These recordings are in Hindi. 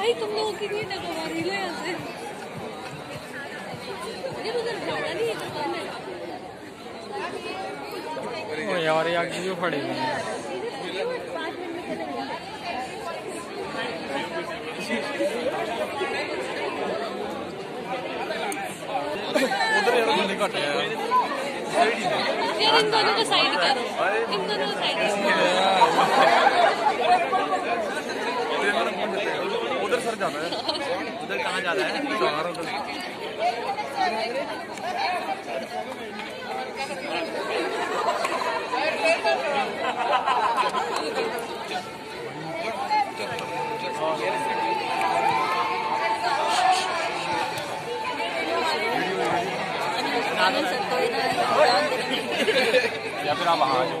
भाई तुम लोगों की नहीं लगवा रही लो यहाँ से नहीं है ओ यार ये आगे क्यों खड़े हुए हैं पाँच मिनट में चले जाएँगे उधर यार यार इन दोनों को साइड करो। इन दोनों को साइड उधर सर जाना है। उधर कहाँ जाना है? चार उधर या फिर आप वहाँ आ जाओ।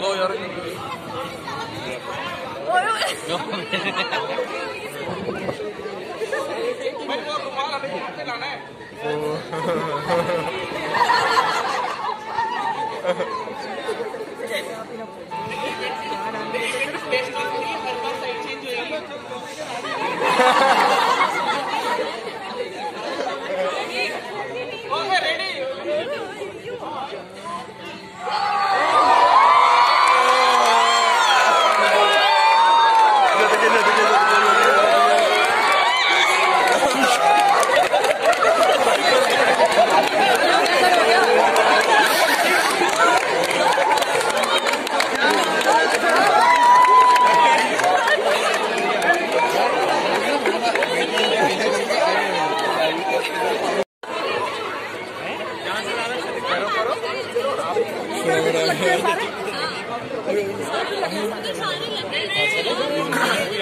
चलो यार भाई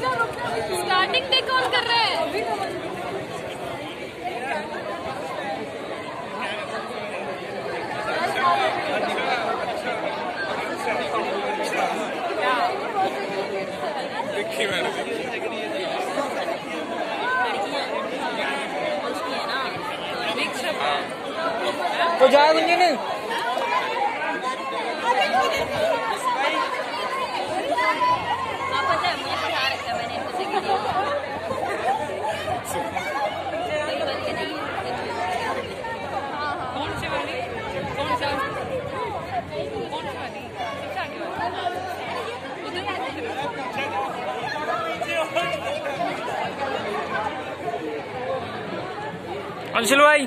स्टार्टिंग डे कौन कर रहा है? तो जाए बंदे ने हाँ पता है मुझे पढ़ा रखा है मैंने इनको सीख दिया कोई बात नहीं हाँ हाँ कौन सी वाली कौन सा कौन सी वाली सबसे आगे वाली उधर अंशुल भाई